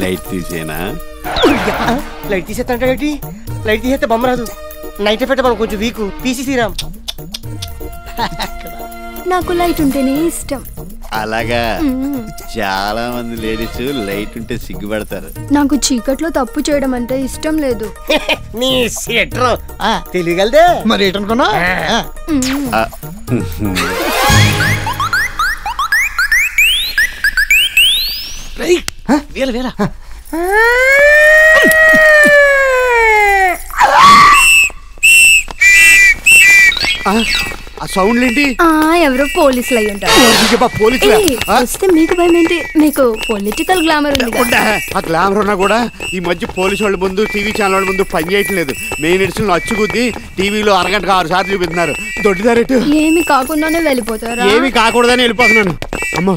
Light తీసేనా? Light తీసేస్తాంటాడేంటి light తీసేస్తే బొమ్మ రాదు. నైట్ ఎఫెక్ట్ మనం కొంచెం వీక్. తీసి తీరాం నాకు లైట్ ఉంటేనే ఇష్టం. అలాగా. చాలా మంది లేడీస్ లైట్ ఉంటే సిగ్గుపడతారు. నాకు చీకట్లో తప్పు చేయడం అంటే ఇష్టం లేదు. నీ సెటర్. తెలియగలదే. మరి ఏంటనుకున్నా వేల వేల ఆ సౌండ్ ఏంటి ఆ, ఎవరో పోలీసులు? అయి ఉంటారు వస్తే మీకు భయం ఏంటి మీకు పొలిటికల్ గ్లామర్ ఉంది. ఆ గ్లామర్ ఉన్నా కూడా ఈ మధ్య పోలీసు వాళ్ళ ముందు టీవీ ఛానల్ వాళ్ళ ముందు పని చేయటం లేదు. మెయిన్ ఎడిషన్ అచ్చుకుద్ది టీవీలో అరగంటకు ఆరు సార్లు చూపిస్తున్నారు. దొడ్డిదారెట్టు ఏమి కాకుండానే వెళ్ళిపోతారా? ఏమి కాకూడదని వెళ్ళిపోతున్నాను. అమ్మో.